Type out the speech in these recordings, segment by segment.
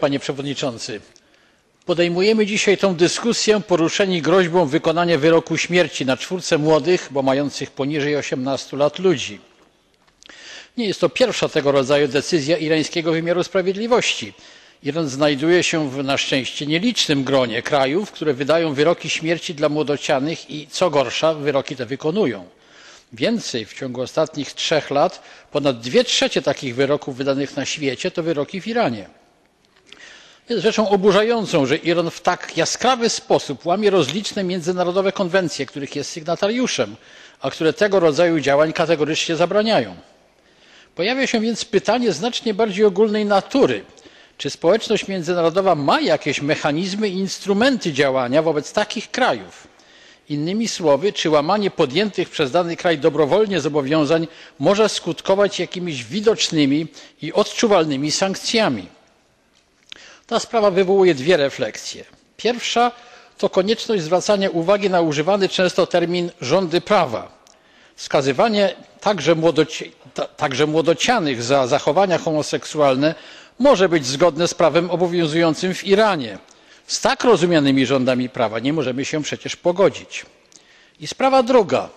panie przewodniczący! podejmujemy dzisiaj tę dyskusję poruszeni groźbą wykonania wyroku śmierci na czwórce młodych bo mających poniżej osiemnastu lat ludzi. nie jest to pierwsza tego rodzaju decyzja irańskiego wymiaru sprawiedliwości. iran znajduje się w na szczęście nielicznym gronie krajów które wydają wyroki śmierci dla młodocianych i co gorsza wyroki te wykonują. więcej w ciągu ostatnich trzech lat ponad dwie trzecie takich wyroków wydanych na świecie to wyroki w iranie jest rzeczą oburzającą że iran w tak jaskrawy sposób łamie rozliczne międzynarodowe konwencje których jest sygnatariuszem a które tego rodzaju działań kategorycznie zabraniają. pojawia się więc pytanie znacznie bardziej ogólnej natury czy społeczność międzynarodowa ma jakieś mechanizmy i instrumenty działania wobec takich krajów? innymi słowy czy łamanie podjętych przez dany kraj dobrowolnie zobowiązań może skutkować jakimiś widocznymi i odczuwalnymi sankcjami? Ta sprawa wywołuje dwie refleksje pierwsza to konieczność zwracania uwagi na używany często termin rządy prawa. skazywanie także młodocianych za zachowania homoseksualne może być zgodne z prawem obowiązującym w iranie. z tak rozumianymi rządami prawa nie możemy się przecież pogodzić. i sprawa druga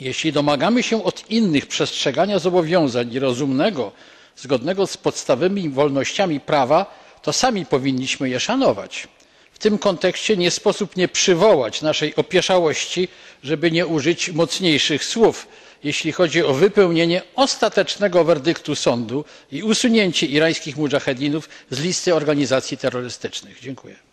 jeśli domagamy się od innych przestrzegania zobowiązań i rozumnego zgodnego z podstawowymi wolnościami prawa to sami powinniśmy je szanować. w tym kontekście nie sposób nie przywołać naszej opieszałości żeby nie użyć mocniejszych słów jeśli chodzi o wypełnienie ostatecznego werdyktu sądu i usunięcie irańskich mudżahedinów z listy organizacji terrorystycznych. dziękuję.